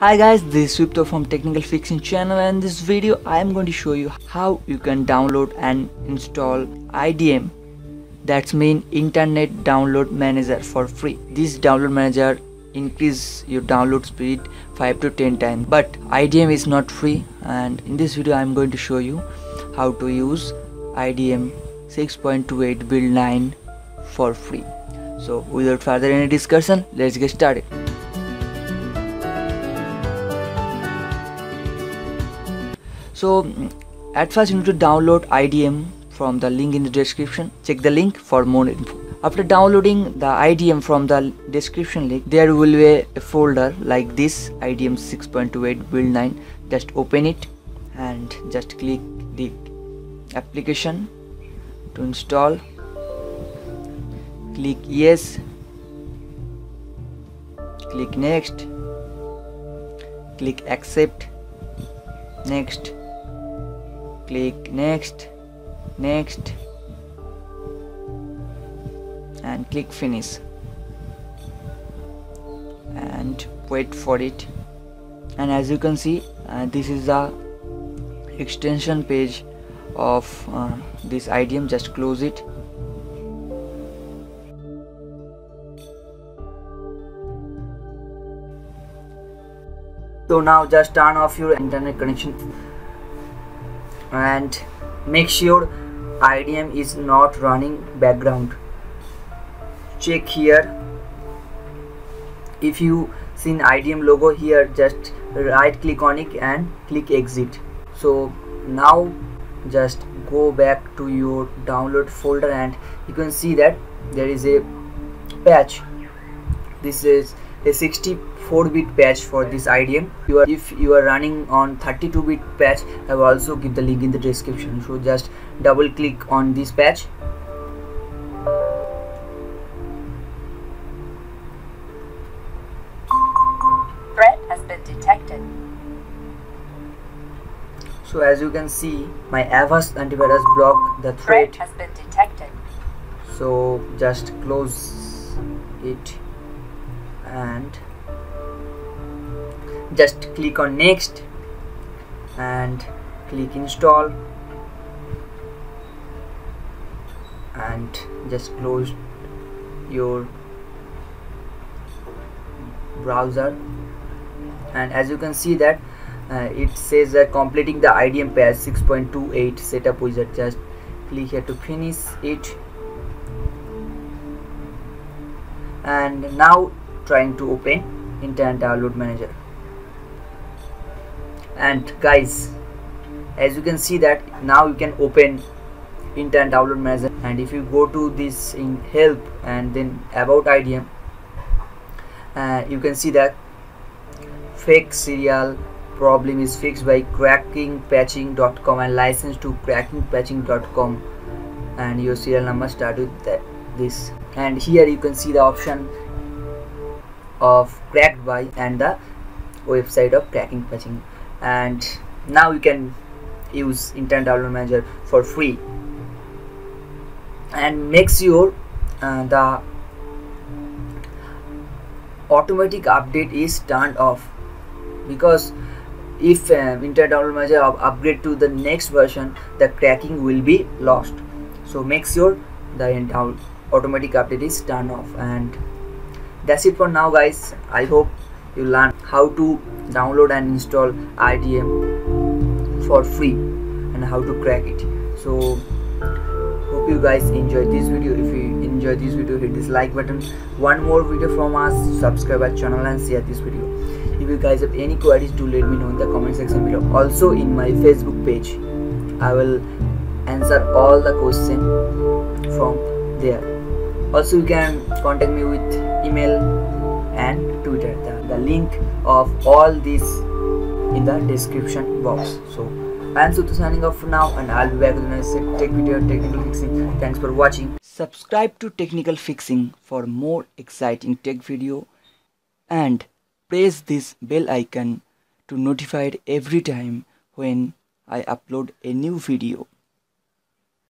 Hi guys, this is Sudipta from Technical Fixing channel and in this video I am going to show you how you can download and install IDM that's mean Internet Download Manager for free. This download manager increase your download speed 5 to 10 times but IDM is not free and in this video I am going to show you how to use IDM 6.28 build 9 for free. So without further any discussion let's get started. So at first you need to download IDM from the link in the description. Check the link for more info. After downloading the IDM from the description link there will be a folder like this IDM 6.28 build 9 just open it and just click the application to install. Click yes. Click next. Click accept. Next click next next and click finish. And wait for it. And as you can see uh, this is the extension page of uh, this IDM just close it. So now just turn off your internet connection and make sure IDM is not running background. Check here. If you seen IDM logo here just right click on it and click exit. So now just go back to your download folder and you can see that there is a patch. This is a 64 bit patch for this IDM you are, if you are running on 32 bit patch I will also give the link in the description. So just double click on this patch. Threat has been detected. so as you can see my Avast antivirus block the Threat. Threat has been detected. so just close it and just click on next and click install. And just close your browser. And as you can see that uh, it says that completing the IDM patch 6.28 setup wizard. Just click here to finish it. And now trying to open internet download manager. And guys as you can see that now you can open internet download manager. And if you go to this in help and then about IDM uh, you can see that fake serial problem is fixed by crackingpatching.com and license to crackingpatching.com and your serial number start with that this. And here you can see the option of cracked by and the website of cracking patching. And now you can use internet download manager for free. And make sure uh, the automatic update is turned off. Because if uh, internet download manager up upgrade to the next version the cracking will be lost. So make sure the automatic update is turned off. And that's it for now guys. I hope you learn how to download and install idm for free and how to crack it. So hope you guys enjoyed this video. If you enjoyed this video hit this like button. One more video from us. Subscribe our channel and share this video. If you guys have any queries do let me know in the comment section below. Also in my facebook page i will answer all the questions from there. Also you can contact me with email and twitter. The, the link of all this in the description box. So i am Sutu signing off for now and i'll be back with another tech video technical fixing. Thanks for watching. Subscribe to technical fixing for more exciting tech video and press this bell icon to notified every time when i upload a new video